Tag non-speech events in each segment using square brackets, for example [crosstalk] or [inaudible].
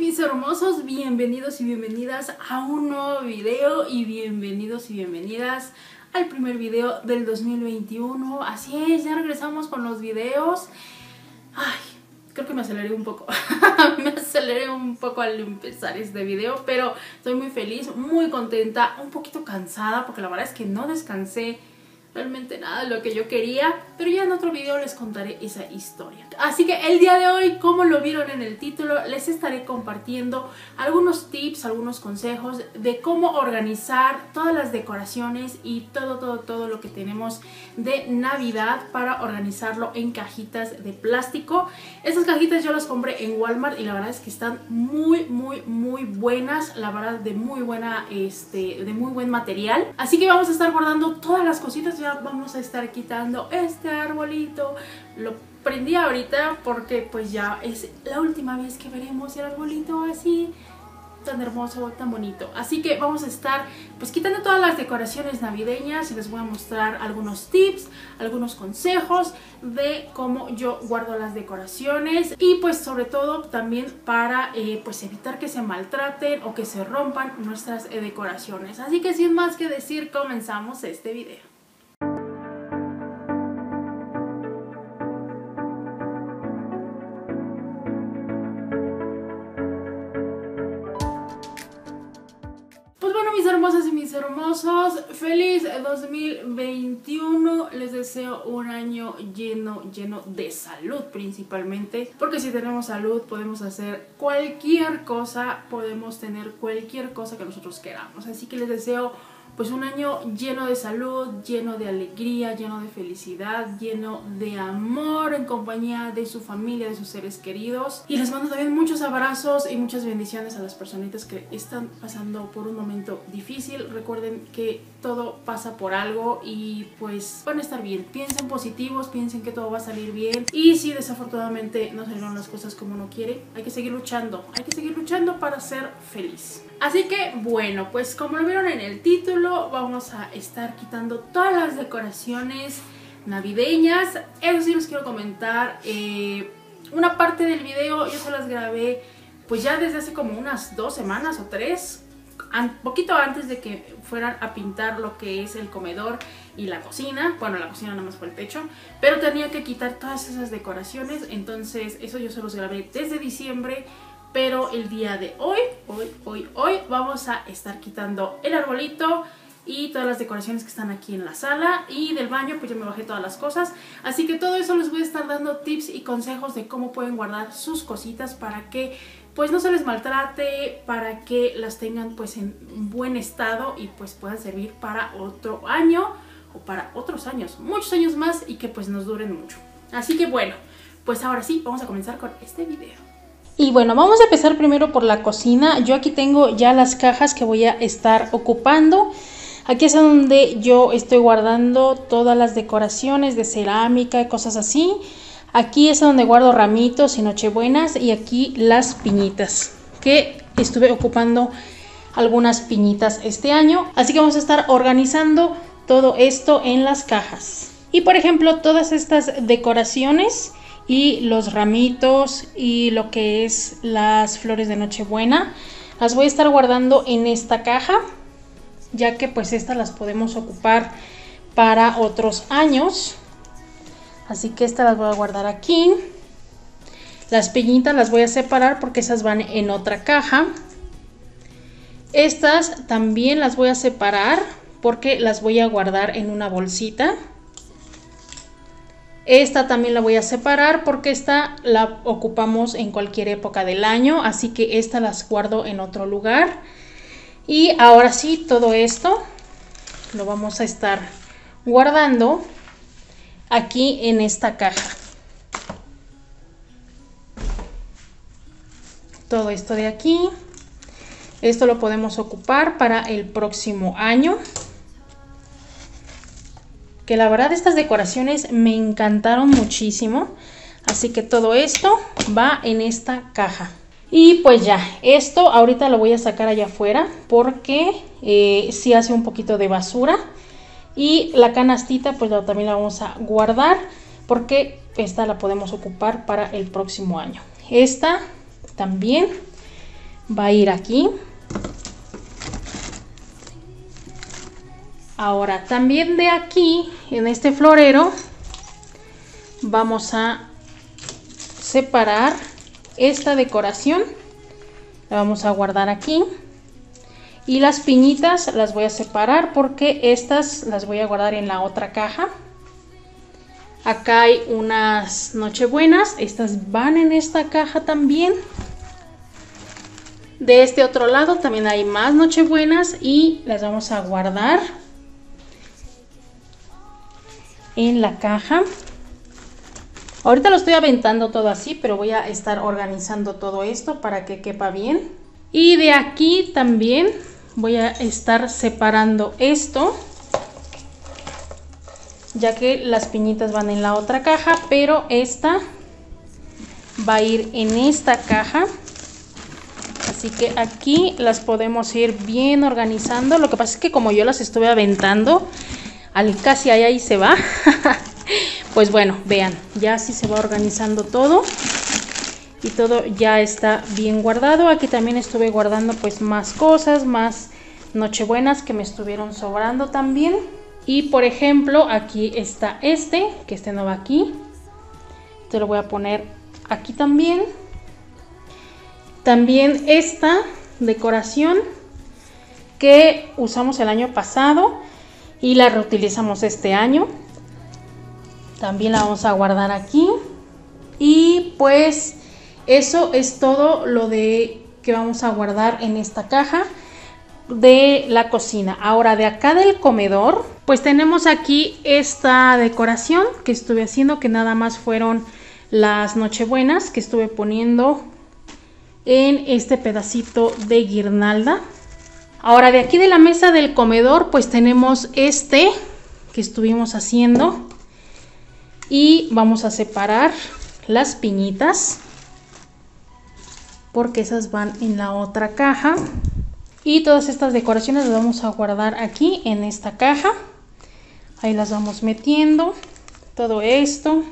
mis hermosos, bienvenidos y bienvenidas a un nuevo video y bienvenidos y bienvenidas al primer video del 2021. Así es, ya regresamos con los videos. Ay, creo que me aceleré un poco. [laughs] me aceleré un poco al empezar este video, pero estoy muy feliz, muy contenta, un poquito cansada porque la verdad es que no descansé realmente nada de lo que yo quería, pero ya en otro video les contaré esa historia. Así que el día de hoy, como lo vieron en el título, les estaré compartiendo algunos tips, algunos consejos de cómo organizar todas las decoraciones y todo, todo, todo lo que tenemos de Navidad para organizarlo en cajitas de plástico. Estas cajitas yo las compré en Walmart y la verdad es que están muy, muy, muy buenas, la verdad de muy buena, este, de muy buen material. Así que vamos a estar guardando todas las cositas ya vamos a estar quitando este arbolito. Lo prendí ahorita porque pues ya es la última vez que veremos el arbolito así tan hermoso, tan bonito. Así que vamos a estar pues quitando todas las decoraciones navideñas y les voy a mostrar algunos tips, algunos consejos de cómo yo guardo las decoraciones y pues sobre todo también para eh, pues evitar que se maltraten o que se rompan nuestras decoraciones. Así que sin más que decir comenzamos este video. Hermosas y mis hermosos, feliz 2021, les deseo un año lleno, lleno de salud principalmente, porque si tenemos salud podemos hacer cualquier cosa, podemos tener cualquier cosa que nosotros queramos, así que les deseo pues un año lleno de salud, lleno de alegría, lleno de felicidad, lleno de amor en compañía de su familia, de sus seres queridos. Y les mando también muchos abrazos y muchas bendiciones a las personitas que están pasando por un momento difícil. Recuerden que todo pasa por algo y pues van a estar bien. Piensen positivos, piensen que todo va a salir bien. Y si desafortunadamente no salieron las cosas como uno quiere, hay que seguir luchando. Hay que seguir luchando para ser feliz. Así que bueno, pues como lo vieron en el título, vamos a estar quitando todas las decoraciones navideñas. Eso sí les quiero comentar. Eh, una parte del video yo se las grabé pues ya desde hace como unas dos semanas o tres. Un poquito antes de que fueran a pintar lo que es el comedor y la cocina. Bueno, la cocina nada más fue el techo. Pero tenía que quitar todas esas decoraciones. Entonces eso yo se los grabé desde diciembre pero el día de hoy, hoy, hoy, hoy vamos a estar quitando el arbolito y todas las decoraciones que están aquí en la sala y del baño pues ya me bajé todas las cosas así que todo eso les voy a estar dando tips y consejos de cómo pueden guardar sus cositas para que pues no se les maltrate para que las tengan pues en buen estado y pues puedan servir para otro año o para otros años, muchos años más y que pues nos duren mucho así que bueno, pues ahora sí vamos a comenzar con este video y bueno, vamos a empezar primero por la cocina. Yo aquí tengo ya las cajas que voy a estar ocupando. Aquí es donde yo estoy guardando todas las decoraciones de cerámica y cosas así. Aquí es donde guardo ramitos y nochebuenas y aquí las piñitas que estuve ocupando algunas piñitas este año. Así que vamos a estar organizando todo esto en las cajas. Y por ejemplo, todas estas decoraciones y los ramitos y lo que es las flores de Nochebuena. Las voy a estar guardando en esta caja, ya que pues estas las podemos ocupar para otros años. Así que estas las voy a guardar aquí. Las peñitas las voy a separar porque esas van en otra caja. Estas también las voy a separar porque las voy a guardar en una bolsita. Esta también la voy a separar porque esta la ocupamos en cualquier época del año, así que esta las guardo en otro lugar. Y ahora sí, todo esto lo vamos a estar guardando aquí en esta caja. Todo esto de aquí. Esto lo podemos ocupar para el próximo año que la verdad estas decoraciones me encantaron muchísimo. Así que todo esto va en esta caja. Y pues ya, esto ahorita lo voy a sacar allá afuera porque eh, sí hace un poquito de basura. Y la canastita pues también la vamos a guardar porque esta la podemos ocupar para el próximo año. Esta también va a ir aquí. Ahora también de aquí, en este florero, vamos a separar esta decoración. La vamos a guardar aquí. Y las piñitas las voy a separar porque estas las voy a guardar en la otra caja. Acá hay unas nochebuenas. Estas van en esta caja también. De este otro lado también hay más nochebuenas y las vamos a guardar en la caja. Ahorita lo estoy aventando todo así, pero voy a estar organizando todo esto para que quepa bien. Y de aquí también voy a estar separando esto ya que las piñitas van en la otra caja, pero esta va a ir en esta caja. Así que aquí las podemos ir bien organizando. Lo que pasa es que como yo las estuve aventando, al casi ahí, ahí se va. [laughs] pues bueno, vean, ya así se va organizando todo. Y todo ya está bien guardado. Aquí también estuve guardando pues más cosas, más nochebuenas que me estuvieron sobrando también. Y por ejemplo, aquí está este, que este no va aquí. Te lo voy a poner aquí también. También esta decoración que usamos el año pasado y la reutilizamos este año. También la vamos a guardar aquí. Y pues eso es todo lo de que vamos a guardar en esta caja de la cocina. Ahora de acá del comedor, pues tenemos aquí esta decoración que estuve haciendo, que nada más fueron las nochebuenas que estuve poniendo en este pedacito de guirnalda. Ahora de aquí de la mesa del comedor, pues tenemos este que estuvimos haciendo y vamos a separar las piñitas porque esas van en la otra caja. Y todas estas decoraciones las vamos a guardar aquí en esta caja. Ahí las vamos metiendo. Todo esto.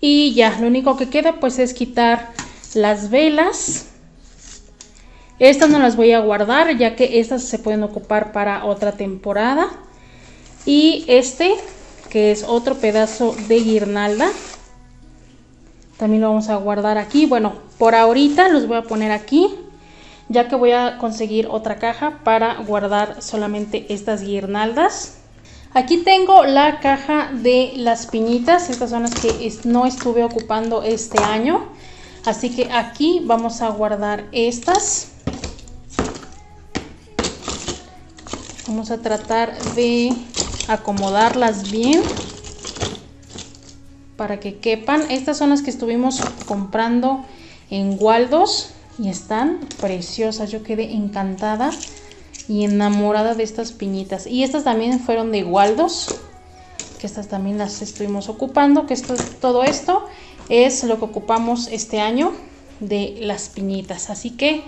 Y ya, lo único que queda pues es quitar las velas. Estas no las voy a guardar ya que estas se pueden ocupar para otra temporada. Y este, que es otro pedazo de guirnalda. También lo vamos a guardar aquí. Bueno, por ahorita los voy a poner aquí ya que voy a conseguir otra caja para guardar solamente estas guirnaldas. Aquí tengo la caja de las piñitas, estas son las que no estuve ocupando este año. Así que aquí vamos a guardar estas. Vamos a tratar de acomodarlas bien para que quepan. Estas son las que estuvimos comprando en Waldos y están preciosas. Yo quedé encantada y enamorada de estas piñitas. Y estas también fueron de Waldos, que estas también las estuvimos ocupando, que esto, todo esto es lo que ocupamos este año de las piñitas. Así que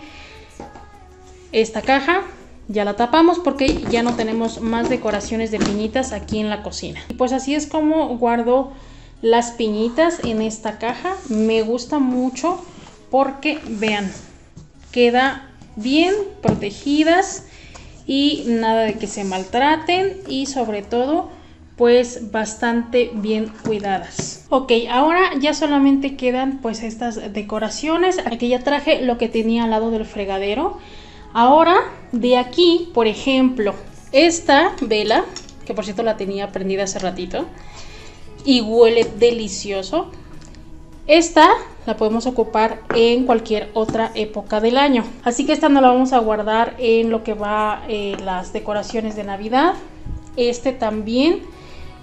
esta caja ya la tapamos porque ya no tenemos más decoraciones de piñitas aquí en la cocina. Y pues así es como guardo las piñitas en esta caja. Me gusta mucho porque vean, queda bien protegidas y nada de que se maltraten y sobre todo pues bastante bien cuidadas. Ok ahora ya solamente quedan pues estas decoraciones. Aquí ya traje lo que tenía al lado del fregadero. Ahora de aquí por ejemplo esta vela que por cierto la tenía prendida hace ratito y huele delicioso esta la podemos ocupar en cualquier otra época del año. Así que esta no la vamos a guardar en lo que va eh, las decoraciones de Navidad. Este también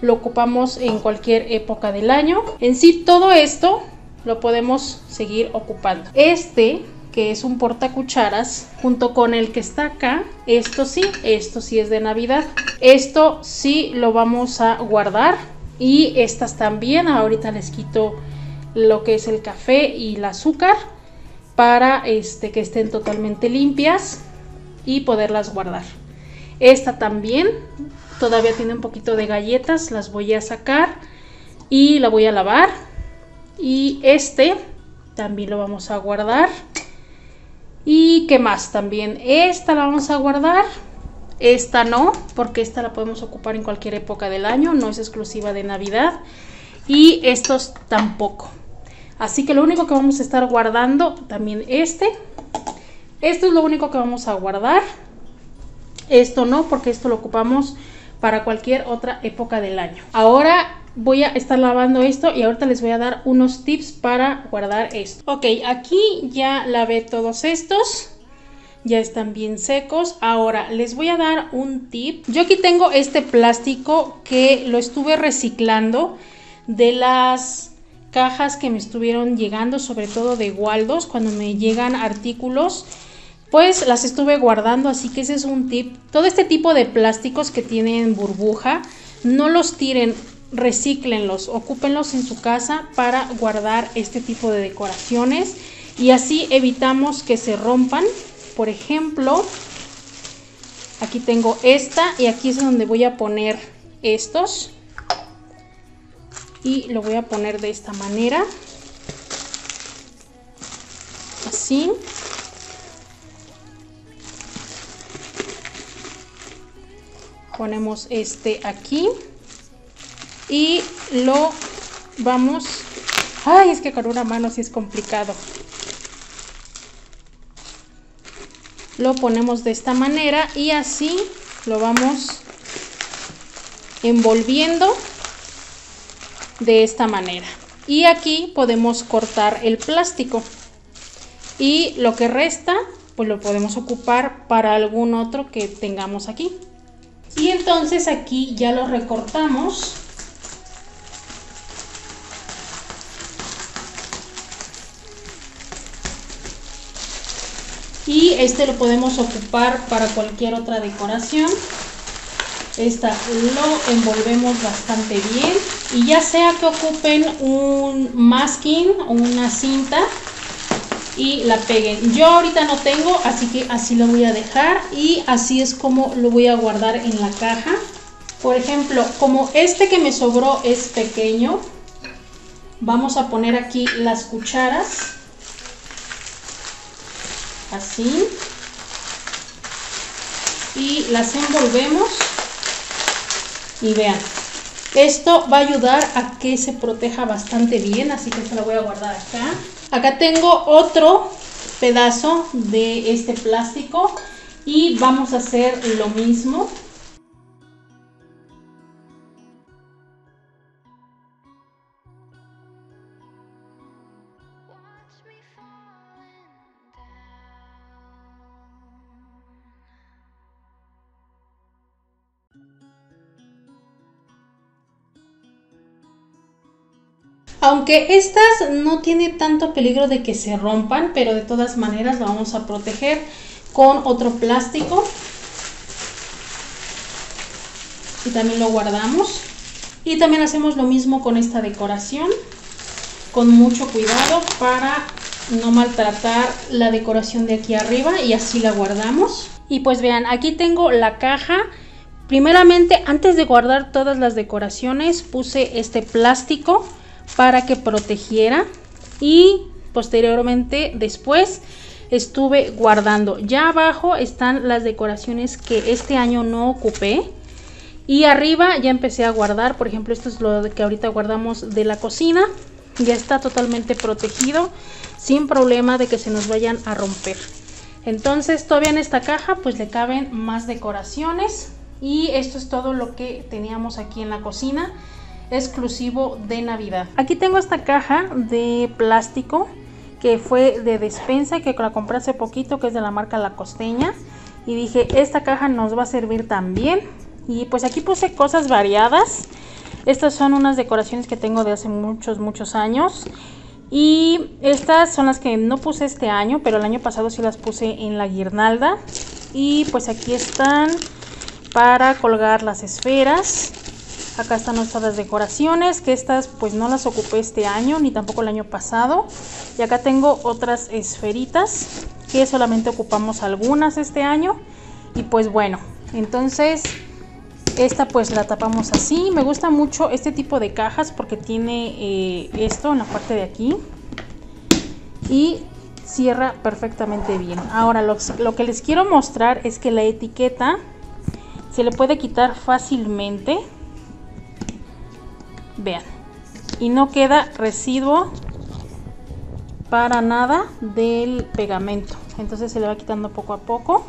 lo ocupamos en cualquier época del año. En sí todo esto lo podemos seguir ocupando. Este que es un portacucharas junto con el que está acá esto sí esto sí es de navidad esto sí lo vamos a guardar y estas también ahorita les quito lo que es el café y el azúcar para este, que estén totalmente limpias y poderlas guardar. Esta también todavía tiene un poquito de galletas, las voy a sacar y la voy a lavar. Y este también lo vamos a guardar. Y qué más también, esta la vamos a guardar. Esta no, porque esta la podemos ocupar en cualquier época del año, no es exclusiva de Navidad. Y estos tampoco. Así que lo único que vamos a estar guardando, también este. Esto es lo único que vamos a guardar. Esto no, porque esto lo ocupamos para cualquier otra época del año. Ahora voy a estar lavando esto y ahorita les voy a dar unos tips para guardar esto. Ok, aquí ya lavé todos estos. Ya están bien secos. Ahora les voy a dar un tip. Yo aquí tengo este plástico que lo estuve reciclando de las cajas que me estuvieron llegando, sobre todo de Waldos, cuando me llegan artículos pues las estuve guardando, así que ese es un tip. Todo este tipo de plásticos que tienen burbuja, no los tiren, recíclenlos, ocúpenlos en su casa para guardar este tipo de decoraciones y así evitamos que se rompan. Por ejemplo, aquí tengo esta y aquí es donde voy a poner estos. Y lo voy a poner de esta manera. Así. Ponemos este aquí. Y lo vamos. Ay es que con una mano sí es complicado lo ponemos de esta manera y así lo vamos envolviendo de esta manera. Y aquí podemos cortar el plástico. Y lo que resta pues lo podemos ocupar para algún otro que tengamos aquí. Y entonces aquí ya lo recortamos. Y este lo podemos ocupar para cualquier otra decoración. Esta lo envolvemos bastante bien. Y ya sea que ocupen un masking o una cinta y la peguen. Yo ahorita no tengo, así que así lo voy a dejar y así es como lo voy a guardar en la caja. Por ejemplo, como este que me sobró es pequeño, vamos a poner aquí las cucharas. Así. Y las envolvemos. Y vean, esto va a ayudar a que se proteja bastante bien, así que se lo voy a guardar acá. Acá tengo otro pedazo de este plástico y vamos a hacer lo mismo. Aunque estas no tiene tanto peligro de que se rompan, pero de todas maneras lo vamos a proteger con otro plástico. Y también lo guardamos. Y también hacemos lo mismo con esta decoración. Con mucho cuidado para no maltratar la decoración de aquí arriba y así la guardamos. Y pues vean, aquí tengo la caja. Primeramente, antes de guardar todas las decoraciones, puse este plástico para que protegiera y posteriormente después estuve guardando. Ya abajo están las decoraciones que este año no ocupé. Y arriba ya empecé a guardar, por ejemplo, esto es lo que ahorita guardamos de la cocina. Ya está totalmente protegido, sin problema de que se nos vayan a romper. Entonces todavía en esta caja pues le caben más decoraciones. Y esto es todo lo que teníamos aquí en la cocina exclusivo de Navidad. Aquí tengo esta caja de plástico que fue de despensa que la compré hace poquito que es de la marca La Costeña. Y dije esta caja nos va a servir también y pues aquí puse cosas variadas. Estas son unas decoraciones que tengo de hace muchos muchos años. Y estas son las que no puse este año pero el año pasado sí las puse en la guirnalda. Y pues aquí están para colgar las esferas Acá están nuestras decoraciones, que estas pues no las ocupé este año, ni tampoco el año pasado. Y acá tengo otras esferitas, que solamente ocupamos algunas este año. Y pues bueno, entonces esta pues la tapamos así. Me gusta mucho este tipo de cajas porque tiene eh, esto en la parte de aquí. Y cierra perfectamente bien. Ahora lo, lo que les quiero mostrar es que la etiqueta se le puede quitar fácilmente. Vean. Y no queda residuo para nada del pegamento. Entonces se le va quitando poco a poco.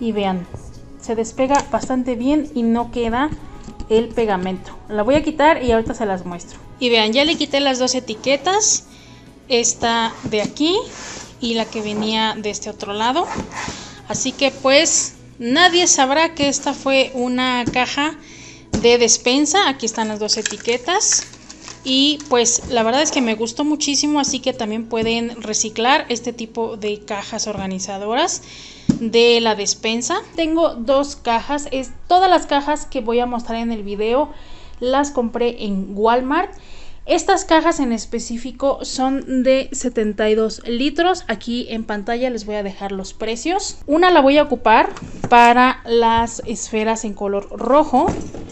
Y vean, se despega bastante bien y no queda el pegamento. La voy a quitar y ahorita se las muestro. Y vean, ya le quité las dos etiquetas. Esta de aquí y la que venía de este otro lado. Así que pues nadie sabrá que esta fue una caja de despensa. Aquí están las dos etiquetas. Y pues la verdad es que me gustó muchísimo, así que también pueden reciclar este tipo de cajas organizadoras de la despensa. Tengo dos cajas, es todas las cajas que voy a mostrar en el video las compré en Walmart. Estas cajas en específico son de 72 litros. Aquí en pantalla les voy a dejar los precios. Una la voy a ocupar para las esferas en color rojo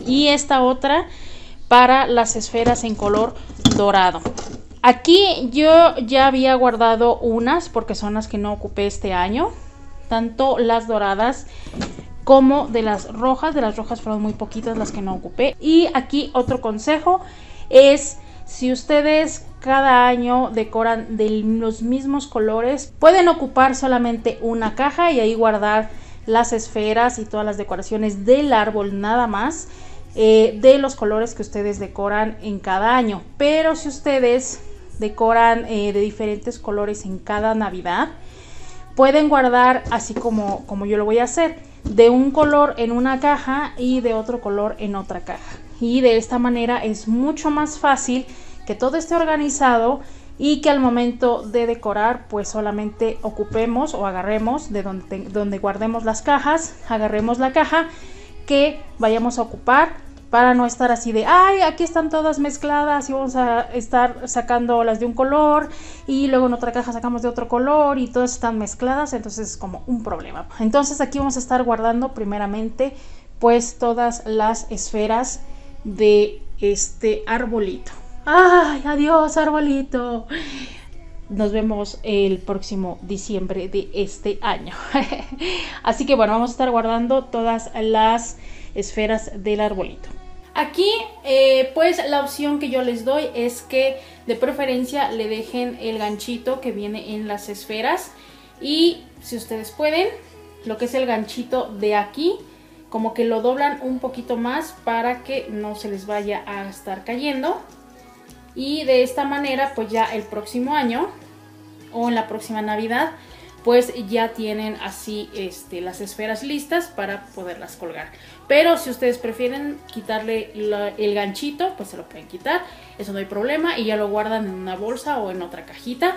y esta otra para las esferas en color dorado. Aquí yo ya había guardado unas porque son las que no ocupé este año. Tanto las doradas como de las rojas. De las rojas fueron muy poquitas las que no ocupé. Y aquí otro consejo es si ustedes cada año decoran de los mismos colores, pueden ocupar solamente una caja y ahí guardar las esferas y todas las decoraciones del árbol nada más eh, de los colores que ustedes decoran en cada año. Pero si ustedes decoran eh, de diferentes colores en cada Navidad, pueden guardar así como, como yo lo voy a hacer, de un color en una caja y de otro color en otra caja. Y de esta manera es mucho más fácil que todo esté organizado y que al momento de decorar pues solamente ocupemos o agarremos de donde, donde guardemos las cajas, agarremos la caja que vayamos a ocupar para no estar así de, ay, aquí están todas mezcladas y vamos a estar sacando las de un color y luego en otra caja sacamos de otro color y todas están mezcladas, entonces es como un problema. Entonces aquí vamos a estar guardando primeramente pues todas las esferas de este arbolito. Ay, adiós arbolito. Nos vemos el próximo diciembre de este año. [laughs] Así que bueno, vamos a estar guardando todas las esferas del arbolito. Aquí, eh, pues la opción que yo les doy es que de preferencia le dejen el ganchito que viene en las esferas. Y si ustedes pueden, lo que es el ganchito de aquí, como que lo doblan un poquito más para que no se les vaya a estar cayendo. Y de esta manera, pues ya el próximo año o en la próxima Navidad pues ya tienen así este, las esferas listas para poderlas colgar. Pero si ustedes prefieren quitarle el ganchito, pues se lo pueden quitar, eso no hay problema y ya lo guardan en una bolsa o en otra cajita.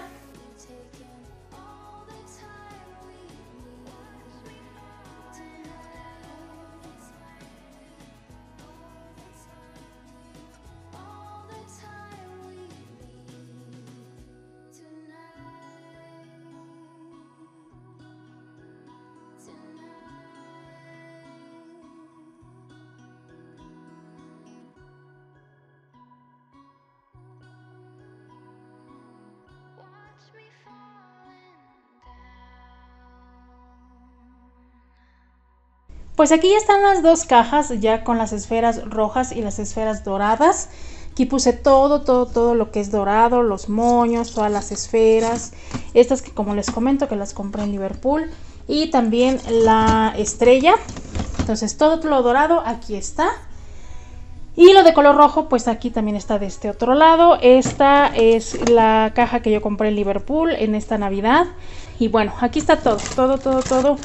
Pues aquí ya están las dos cajas ya con las esferas rojas y las esferas doradas. Aquí puse todo, todo, todo lo que es dorado, los moños, todas las esferas. Estas que como les comento que las compré en Liverpool. Y también la estrella. Entonces todo lo dorado aquí está. Y lo de color rojo, pues aquí también está de este otro lado. Esta es la caja que yo compré en Liverpool en esta Navidad. Y bueno, aquí está todo, todo, todo, todo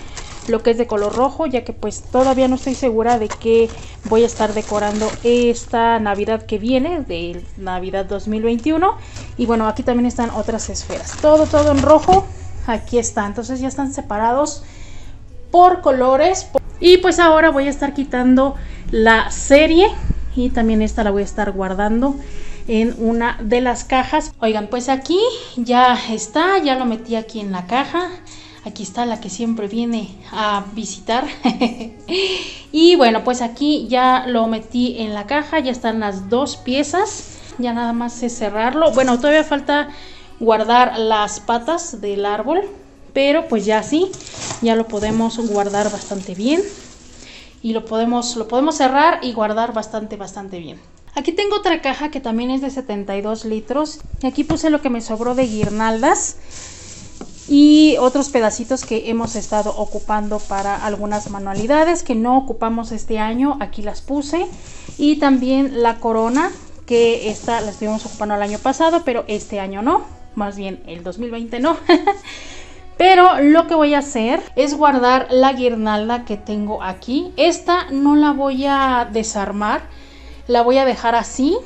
lo que es de color rojo, ya que pues todavía no estoy segura de que voy a estar decorando esta Navidad que viene, de Navidad 2021. Y bueno, aquí también están otras esferas. Todo, todo en rojo. Aquí está. Entonces ya están separados por colores. Y pues ahora voy a estar quitando la serie. Y también esta la voy a estar guardando en una de las cajas. Oigan, pues aquí ya está. Ya lo metí aquí en la caja. Aquí está la que siempre viene a visitar. [laughs] y bueno, pues aquí ya lo metí en la caja. Ya están las dos piezas. Ya nada más es cerrarlo. Bueno, todavía falta guardar las patas del árbol, pero pues ya sí, ya lo podemos guardar bastante bien y lo podemos, lo podemos cerrar y guardar bastante, bastante bien. Aquí tengo otra caja que también es de 72 litros. Y aquí puse lo que me sobró de guirnaldas y otros pedacitos que hemos estado ocupando para algunas manualidades que no ocupamos este año. Aquí las puse. Y también la corona que esta la estuvimos ocupando el año pasado, pero este año no. Más bien el 2020 no. [laughs] Pero lo que voy a hacer es guardar la guirnalda que tengo aquí. Esta no la voy a desarmar, la voy a dejar así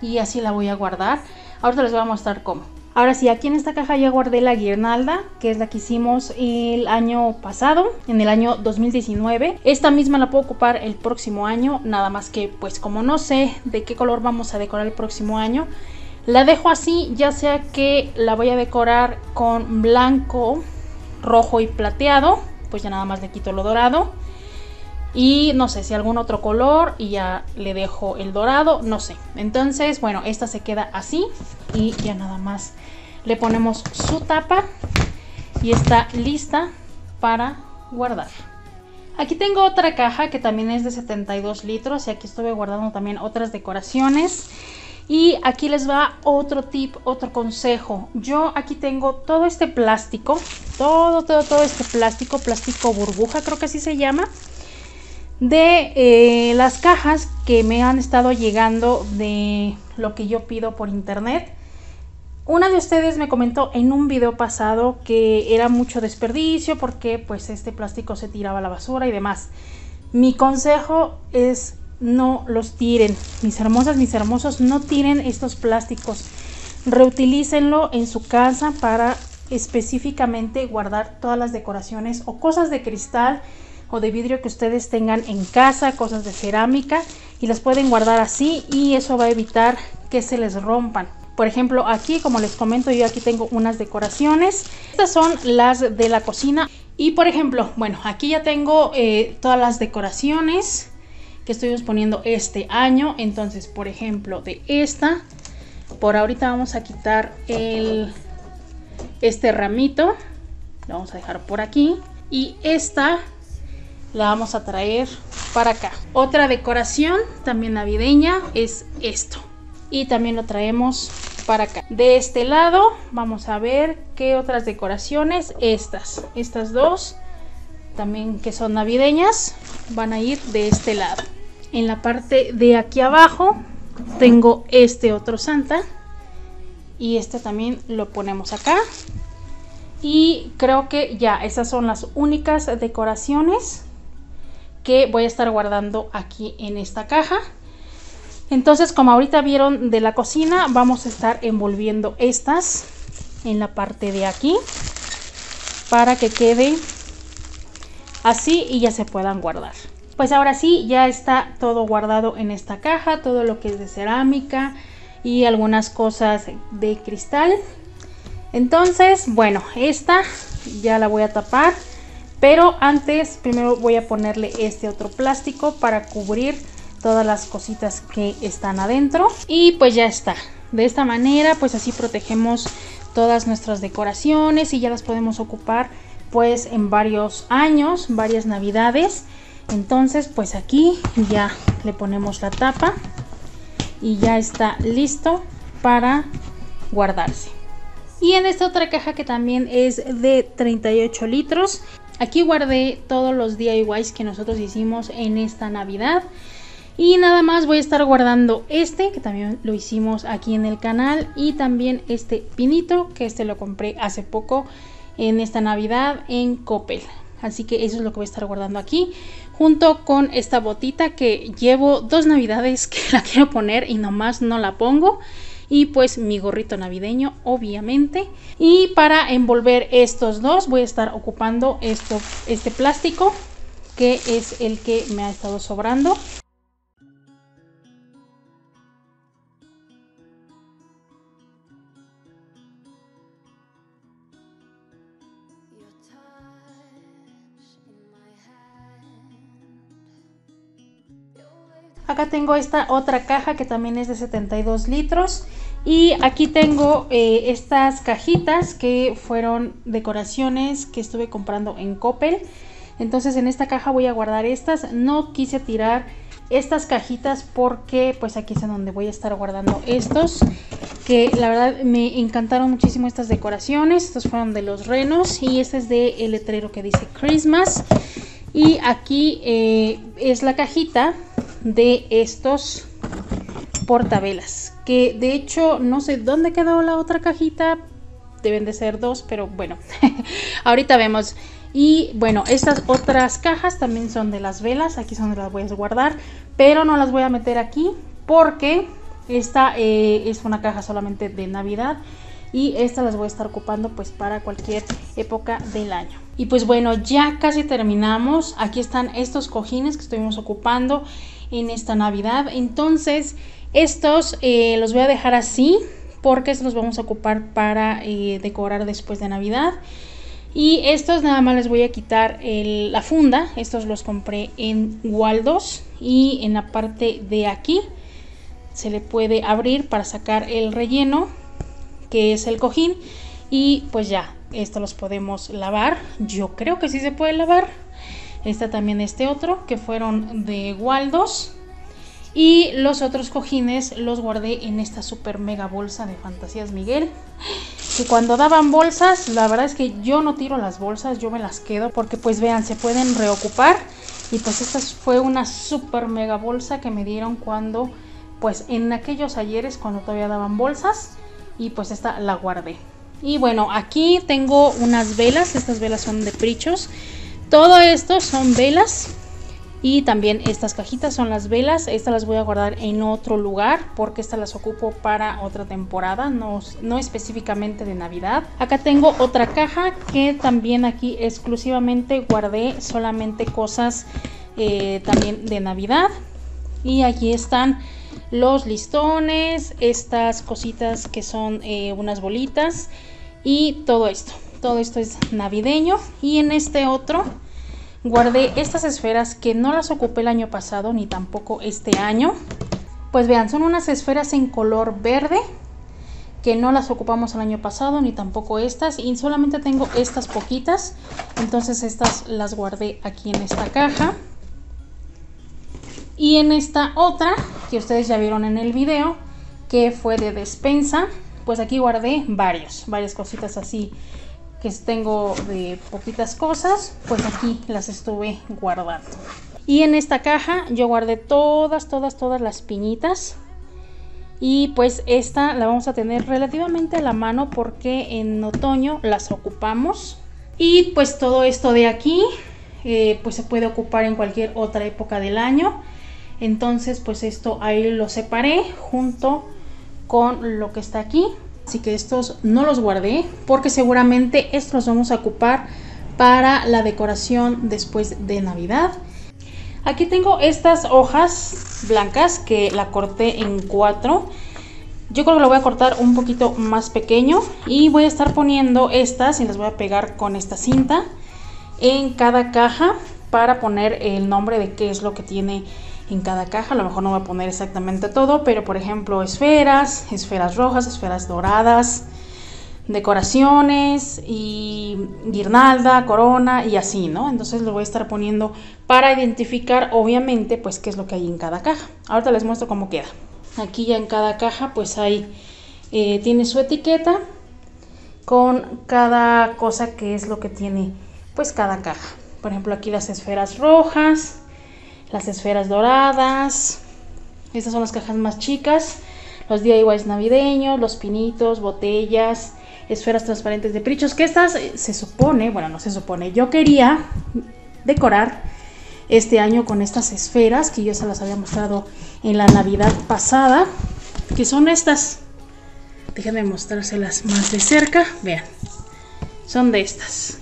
y así la voy a guardar. Ahorita les voy a mostrar cómo. Ahora sí, aquí en esta caja ya guardé la guirnalda, que es la que hicimos el año pasado, en el año 2019. Esta misma la puedo ocupar el próximo año, nada más que pues como no sé de qué color vamos a decorar el próximo año, la dejo así, ya sea que la voy a decorar con blanco, rojo y plateado, pues ya nada más le quito lo dorado. Y no sé si algún otro color y ya le dejo el dorado, no sé. Entonces, bueno, esta se queda así y ya nada más le ponemos su tapa y está lista para guardar. Aquí tengo otra caja que también es de 72 litros y aquí estuve guardando también otras decoraciones. Y aquí les va otro tip, otro consejo. Yo aquí tengo todo este plástico, todo, todo, todo este plástico, plástico burbuja, creo que así se llama, de eh, las cajas que me han estado llegando de lo que yo pido por internet. Una de ustedes me comentó en un video pasado que era mucho desperdicio porque pues este plástico se tiraba a la basura y demás. Mi consejo es no los tiren. Mis hermosas, mis hermosos, no tiren estos plásticos. Reutilícenlo en su casa para específicamente guardar todas las decoraciones o cosas de cristal o de vidrio que ustedes tengan en casa, cosas de cerámica y las pueden guardar así y eso va a evitar que se les rompan. Por ejemplo, aquí, como les comento, yo aquí tengo unas decoraciones. Estas son las de la cocina. Y por ejemplo, bueno, aquí ya tengo eh, todas las decoraciones que estuvimos poniendo este año. Entonces, por ejemplo, de esta, por ahorita vamos a quitar el, este ramito. Lo vamos a dejar por aquí. Y esta la vamos a traer para acá. Otra decoración también navideña es esto. Y también lo traemos para acá. De este lado vamos a ver qué otras decoraciones. Estas, estas dos también que son navideñas van a ir de este lado. En la parte de aquí abajo tengo este otro Santa y este también lo ponemos acá. Y creo que ya esas son las únicas decoraciones que voy a estar guardando aquí en esta caja. Entonces, como ahorita vieron de la cocina, vamos a estar envolviendo estas en la parte de aquí para que quede así y ya se puedan guardar. Pues ahora sí, ya está todo guardado en esta caja, todo lo que es de cerámica y algunas cosas de cristal. Entonces, bueno, esta ya la voy a tapar, pero antes primero voy a ponerle este otro plástico para cubrir todas las cositas que están adentro y pues ya está. De esta manera, pues así protegemos todas nuestras decoraciones y ya las podemos ocupar pues en varios años, varias navidades. Entonces pues aquí ya le ponemos la tapa y ya está listo para guardarse. Y en esta otra caja que también es de 38 litros, aquí guardé todos los DIYs que nosotros hicimos en esta Navidad. Y nada más voy a estar guardando este, que también lo hicimos aquí en el canal. Y también este pinito, que este lo compré hace poco en esta Navidad en Coppel. Así que eso es lo que voy a estar guardando aquí. Junto con esta botita que llevo dos navidades [laughs] que la quiero poner y nomás no la pongo. Y pues mi gorrito navideño, obviamente. Y para envolver estos dos voy a estar ocupando esto, este plástico que es el que me ha estado sobrando. Acá tengo esta otra caja que también es de 72 litros Y aquí tengo eh, estas cajitas que fueron decoraciones que estuve comprando en Coppel. Entonces en esta caja voy a guardar estas. No quise tirar estas cajitas porque pues aquí es en donde voy a estar guardando estos. Que la verdad me encantaron muchísimo estas decoraciones. Estos fueron de los renos y este es de el letrero que dice Christmas. Y aquí eh, es la cajita de estos portavelas. Que de hecho no sé dónde quedó la otra cajita. Deben de ser dos, pero bueno, [laughs] ahorita vemos. Y bueno, estas otras cajas también son de las velas. Aquí son donde las voy a guardar. Pero no las voy a meter aquí porque esta eh, es una caja solamente de Navidad. Y estas las voy a estar ocupando pues para cualquier época del año. Y pues bueno, ya casi terminamos. Aquí están estos cojines que estuvimos ocupando en esta Navidad. Entonces, estos eh, los voy a dejar así porque los vamos a ocupar para eh, decorar después de Navidad. Y estos nada más les voy a quitar la funda. Estos los compré en Waldos y en la parte de aquí se le puede abrir para sacar el relleno que es el cojín. Y pues ya, estos los podemos lavar. Yo creo que sí se puede lavar. Está también este otro que fueron de Waldos. Y los otros cojines los guardé en esta super mega bolsa de Fantasías Miguel. Y cuando daban bolsas, la verdad es que yo no tiro las bolsas, yo me las quedo porque pues vean, se pueden reocupar. Y pues esta fue una super mega bolsa que me dieron cuando, pues en aquellos ayeres cuando todavía daban bolsas. Y pues esta la guardé. Y bueno, aquí tengo unas velas, estas velas son de prichos. Todo esto son velas y también estas cajitas son las velas. Estas las voy a guardar en otro lugar porque estas las ocupo para otra temporada, no, no específicamente de Navidad. Acá tengo otra caja que también aquí exclusivamente guardé solamente cosas eh, también de Navidad. Y aquí están los listones, estas cositas que son eh, unas bolitas y todo esto. Todo esto es navideño. Y en este otro guardé estas esferas que no las ocupé el año pasado ni tampoco este año. Pues vean, son unas esferas en color verde que no las ocupamos el año pasado ni tampoco estas y solamente tengo estas poquitas entonces estas las guardé aquí en esta caja y en esta otra que ustedes ya vieron en el video que fue de despensa pues aquí guardé varios varias cositas así que tengo de poquitas cosas, pues aquí las estuve guardando. Y en esta caja yo guardé todas, todas, todas las piñitas. Y pues esta la vamos a tener relativamente a la mano porque en otoño las ocupamos. Y pues todo esto de aquí eh, pues se puede ocupar en cualquier otra época del año. Entonces pues esto ahí lo separé junto con lo que está aquí. Así que estos no los guardé porque seguramente estos los vamos a ocupar para la decoración después de Navidad. Aquí tengo estas hojas blancas que la corté en cuatro. Yo creo que lo voy a cortar un poquito más pequeño y voy a estar poniendo estas y las voy a pegar con esta cinta en cada caja para poner el nombre de qué es lo que tiene en cada caja. A lo mejor no voy a poner exactamente todo, pero por ejemplo esferas, esferas rojas, esferas doradas, decoraciones y guirnalda, corona y así, ¿no? Entonces lo voy a estar poniendo para identificar obviamente pues qué es lo que hay en cada caja. Ahorita les muestro cómo queda. Aquí ya en cada caja pues hay, eh, tiene su etiqueta con cada cosa que es lo que tiene pues cada caja. Por ejemplo aquí las esferas rojas, las esferas doradas. Estas son las cajas más chicas. Los DIYs navideños, los pinitos, botellas, esferas transparentes de prichos. Que estas eh, se supone, bueno, no se supone, yo quería decorar este año con estas esferas que yo se las había mostrado en la Navidad pasada. Que son estas. Déjenme mostrárselas más de cerca. Vean, son de estas.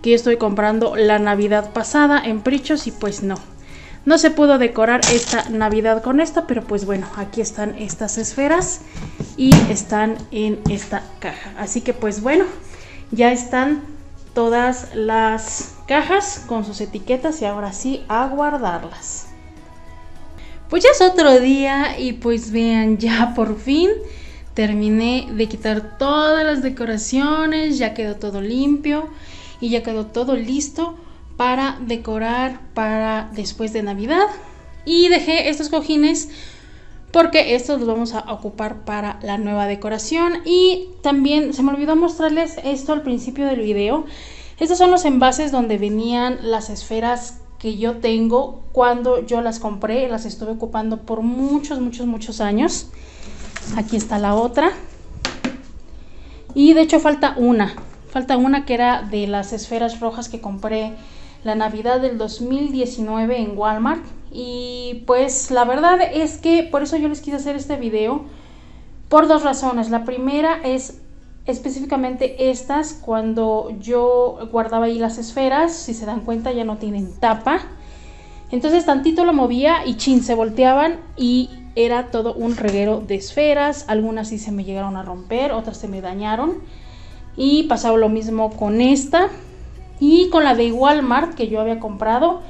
Que yo estoy comprando la Navidad pasada en Prichos y pues no. No se pudo decorar esta Navidad con esta, pero pues bueno, aquí están estas esferas y están en esta caja. Así que pues bueno, ya están todas las cajas con sus etiquetas y ahora sí a guardarlas. Pues ya es otro día y pues vean, ya por fin terminé de quitar todas las decoraciones, ya quedó todo limpio y ya quedó todo listo para decorar para después de Navidad. Y dejé estos cojines porque estos los vamos a ocupar para la nueva decoración. Y también se me olvidó mostrarles esto al principio del video. Estos son los envases donde venían las esferas que yo tengo cuando yo las compré. Las estuve ocupando por muchos, muchos, muchos años. Aquí está la otra. Y de hecho falta una. Falta una que era de las esferas rojas que compré la Navidad del 2019 en Walmart. Y pues la verdad es que por eso yo les quise hacer este video. Por dos razones. La primera es específicamente estas cuando yo guardaba ahí las esferas. Si se dan cuenta ya no tienen tapa. Entonces tantito lo movía y chin, se volteaban y era todo un reguero de esferas. Algunas sí se me llegaron a romper, otras se me dañaron. Y pasaba lo mismo con esta. Y con la de Walmart que yo había comprado.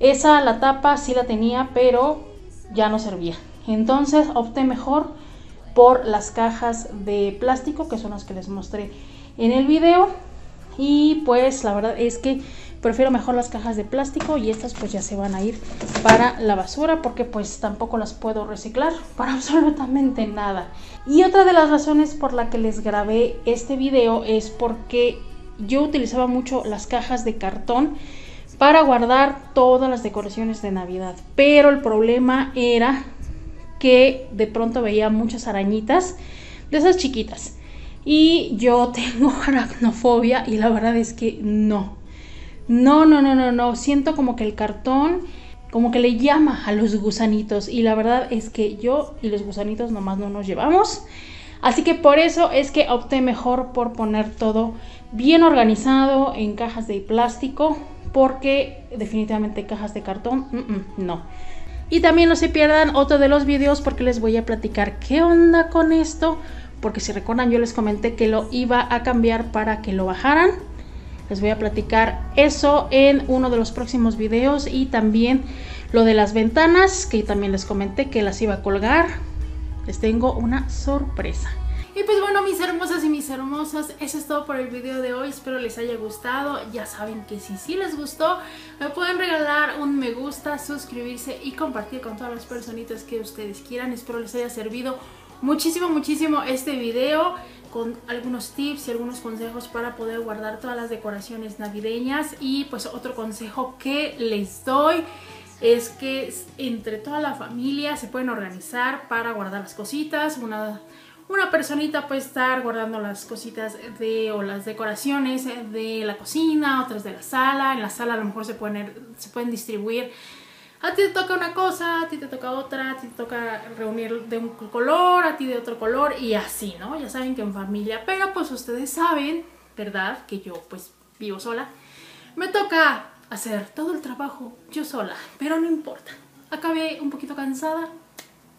Esa, la tapa sí la tenía, pero ya no servía. Entonces opté mejor por las cajas de plástico, que son las que les mostré en el video. Y pues la verdad es que prefiero mejor las cajas de plástico y estas pues ya se van a ir para la basura porque pues tampoco las puedo reciclar [laughs] para absolutamente nada. Y otra de las razones por la que les grabé este video es porque yo utilizaba mucho las cajas de cartón para guardar todas las decoraciones de Navidad. Pero el problema era que de pronto veía muchas arañitas de esas chiquitas. Y yo [laughs] tengo aracnofobia y la verdad es que no. No, no, no, no, no. Siento como que el cartón como que le llama a los gusanitos y la verdad es que yo y los gusanitos nomás no nos llevamos. Así que por eso es que opté mejor por poner todo bien organizado en cajas de plástico porque definitivamente cajas de cartón no. Y también no se pierdan otro de los videos porque les voy a platicar qué onda con esto. Porque si recuerdan yo les comenté que lo iba a cambiar para que lo bajaran. Les voy a platicar eso en uno de los próximos videos y también lo de las ventanas que también les comenté que las iba a colgar. Les tengo una sorpresa. Y pues bueno, mis hermosas y mis hermosos, eso es todo por el video de hoy. Espero les haya gustado. Ya saben que si sí les gustó, me pueden regalar un me gusta, suscribirse y compartir con todas las personitas que ustedes quieran. Espero les haya servido muchísimo, muchísimo este video con algunos tips y algunos consejos para poder guardar todas las decoraciones navideñas y pues otro consejo que les doy es que entre toda la familia se pueden organizar para guardar las cositas, una, una personita puede estar guardando las cositas de o las decoraciones de la cocina, otras de la sala, en la sala a lo mejor se pueden, se pueden distribuir a ti te toca una cosa, a ti te toca otra, a ti te toca reunir de un color, a ti de otro color y así, ¿no? Ya saben que en familia, pero pues ustedes saben, ¿verdad? Que yo pues vivo sola. Me toca hacer todo el trabajo yo sola, pero no importa. Acabé un poquito cansada,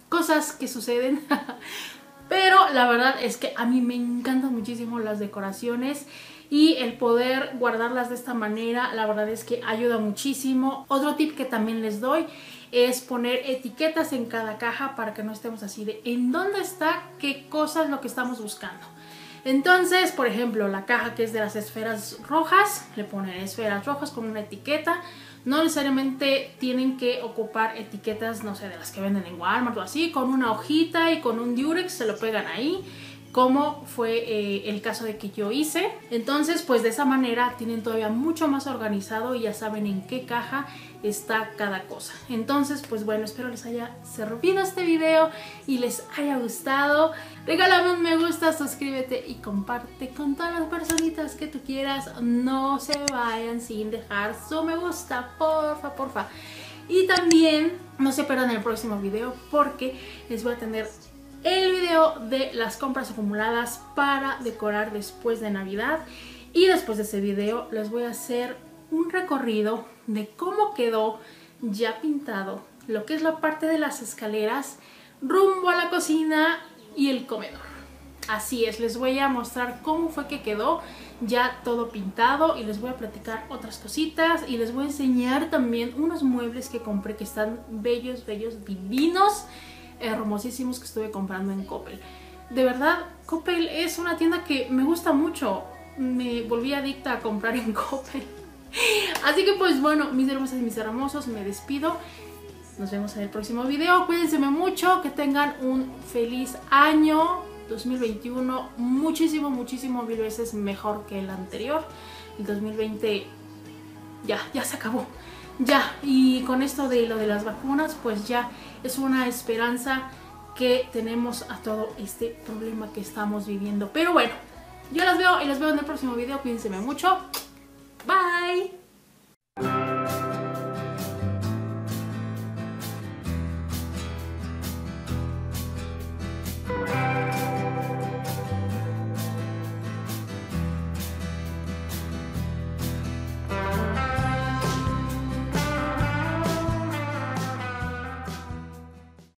cosas que suceden. [laughs] pero la verdad es que a mí me encantan muchísimo las decoraciones y el poder guardarlas de esta manera la verdad es que ayuda muchísimo. Otro tip que también les doy es poner etiquetas en cada caja para que no estemos así de en dónde está qué cosa es lo que estamos buscando. Entonces, por ejemplo, la caja que es de las esferas rojas, le ponen esferas rojas con una etiqueta. No necesariamente tienen que ocupar etiquetas, no sé, de las que venden en Walmart o así. Con una hojita y con un Durex se lo pegan ahí como fue eh, el caso de que yo hice. Entonces, pues de esa manera tienen todavía mucho más organizado y ya saben en qué caja está cada cosa. Entonces, pues bueno, espero les haya servido este video y les haya gustado. Regálame un me gusta, suscríbete y comparte con todas las personitas que tú quieras. No se vayan sin dejar su me gusta, porfa, porfa. Y también no se pierdan el próximo video porque les voy a tener el video de las compras acumuladas para decorar después de Navidad. Y después de ese video les voy a hacer un recorrido de cómo quedó ya pintado lo que es la parte de las escaleras rumbo a la cocina y el comedor. Así es, les voy a mostrar cómo fue que quedó ya todo pintado y les voy a platicar otras cositas y les voy a enseñar también unos muebles que compré que están bellos, bellos, divinos hermosísimos que estuve comprando en Coppel. de verdad, Coppel es una tienda que me gusta mucho. Me volví adicta a comprar en Coppel. [laughs] Así que pues bueno, mis hermosas y mis hermosos, me despido. Nos vemos en el próximo video. Cuídense mucho, que tengan un feliz año 2021. Muchísimo, muchísimo mil veces mejor que el anterior. El 2020 ya, ya se acabó. Ya, y con esto de lo de las vacunas, pues ya es una esperanza que tenemos a todo este problema que estamos viviendo. Pero bueno, yo las veo y las veo en el próximo video. Cuídense mucho. Bye.